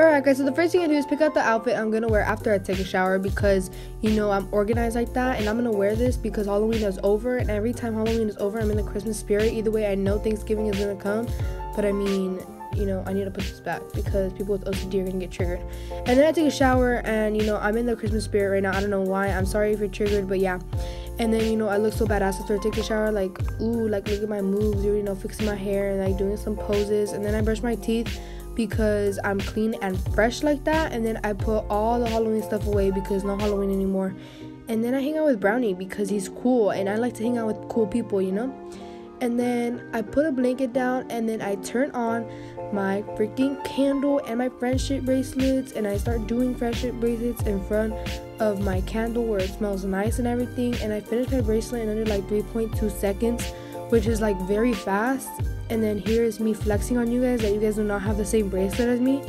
Alright guys, so the first thing I do is pick out the outfit I'm gonna wear after I take a shower because you know I'm organized like that and I'm gonna wear this because Halloween is over and every time Halloween is over I'm in the Christmas spirit. Either way I know Thanksgiving is gonna come, but I mean, you know, I need to put this back because people with OCD are gonna get triggered. And then I take a shower and you know I'm in the Christmas spirit right now. I don't know why. I'm sorry if you're triggered, but yeah. And then you know I look so badass after I take a shower, like ooh, like look at my moves, you know, fixing my hair and like doing some poses, and then I brush my teeth because I'm clean and fresh like that. And then I put all the Halloween stuff away because no Halloween anymore. And then I hang out with Brownie because he's cool and I like to hang out with cool people, you know? And then I put a blanket down and then I turn on my freaking candle and my friendship bracelets and I start doing friendship bracelets in front of my candle where it smells nice and everything. And I finish my bracelet in under like 3.2 seconds, which is like very fast and then here is me flexing on you guys that you guys do not have the same bracelet as me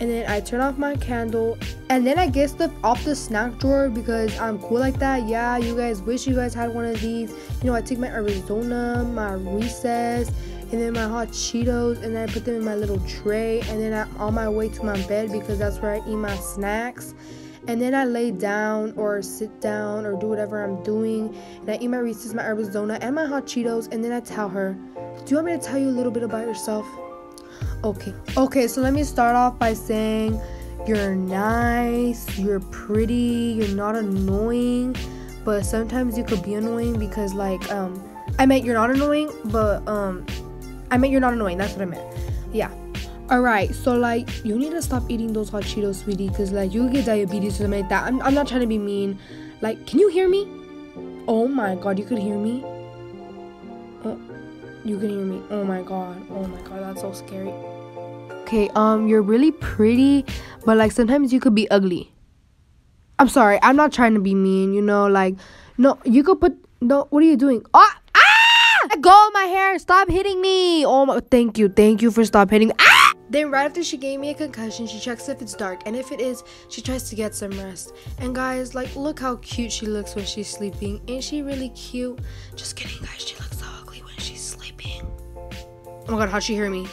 and then I turn off my candle and then I get stuff off the snack drawer because I'm cool like that. Yeah, you guys wish you guys had one of these. You know, I take my Arizona, my Reese's, and then my hot Cheetos, and then I put them in my little tray, and then I'm on my way to my bed because that's where I eat my snacks and then I lay down or sit down or do whatever I'm doing and I eat my Reese's, my Arizona, and my hot Cheetos and then I tell her, Do you want me to tell you a little bit about yourself? Okay. Okay, so let me start off by saying you're nice, you're pretty, you're not annoying, but sometimes you could be annoying because like um I meant you're not annoying, but um I meant you're not annoying, that's what I meant. Yeah. Alright, so like you need to stop eating those hot Cheetos, sweetie, because like you get diabetes or something like that. I'm, I'm not trying to be mean. Like, can you hear me? Oh my god, you could hear me? Oh, you can hear me. Oh my god. Oh my god, that's so scary. Okay, um, you're really pretty, but like sometimes you could be ugly. I'm sorry, I'm not trying to be mean, you know, like no, you could put no, what are you doing? Ah! Ah! Let go of my hair. Stop hitting me. Oh my, thank you. Thank you for stop hitting me. Ah! Then, right after she gave me a concussion, she checks if it's dark, and if it is, she tries to get some rest. And guys, like, look how cute she looks when she's sleeping. Ain't she really cute? Just kidding, guys. She looks so ugly when she's sleeping. Oh my god, how'd she hear me?